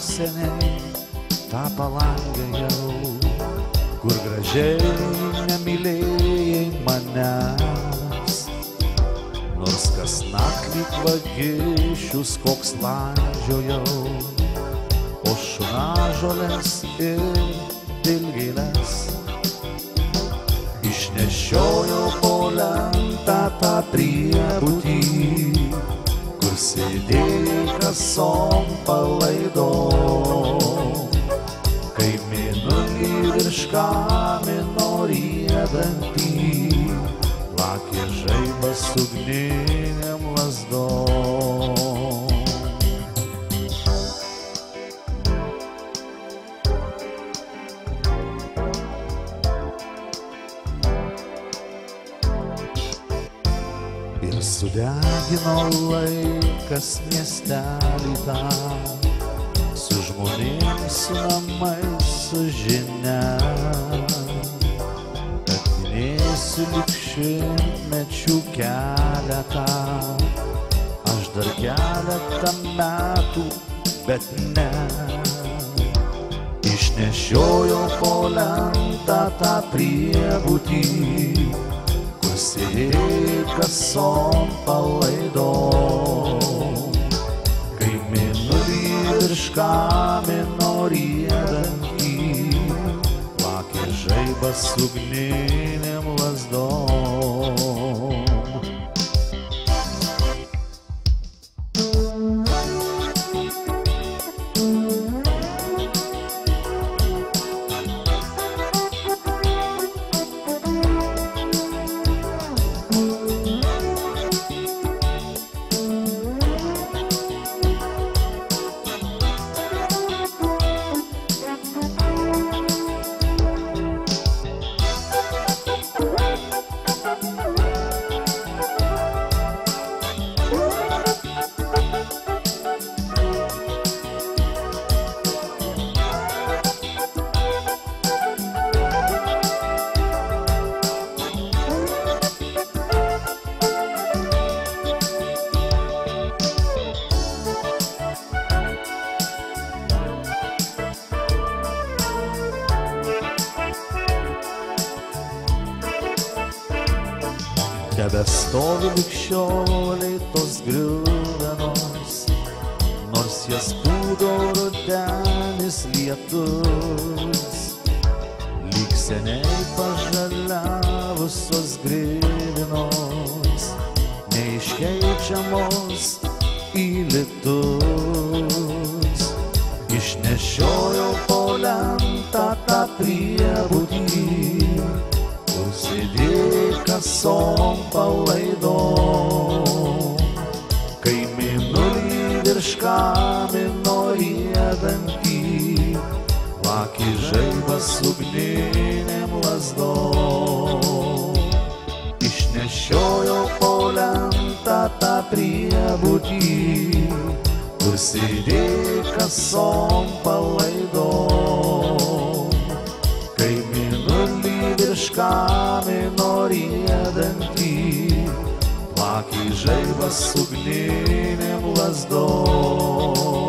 seniai tą palangę jau, kur gražiai nemylėjai manęs. Nors kas naktį vagišius koks landžiojau, o šunažolės ir dilgėlės. Išnešiojo po lentą tą priebūtį, kur sėdėjai kasom palaido. Kai minulį virš kamino riedantį, lakė žaibas ugniniam lasdom. Ir sudegino laikas miestelį tą, su žmonėms, su namais, su žinia, kad minėsiu likšimtmečių keletą, aš dar keletą metų, bet ne. Išnešiojo po lentą tą priebūtį, kur sėdėjai kasom palaido. Kai minulį virš kamino riedantį, lakė žaibas ugniniam Tebestovi likščioliai tos griuvenos, nors jas pūdo rudenis lietus. Lyg seniai pažaliavusios grivinos, neiškeičiamos į litus. Išnešiojo po lentą tą priebūdį, kasom palaido. Kai minulį virš kamino riedantį, lakį žaibas ugniniam lasdo. Išnešiojo po lentą tą priebūdį, kur sėdėjai kasom palaido. Kai minulį virš kamino riedantį, lakį žaibas ugniniam lasdom.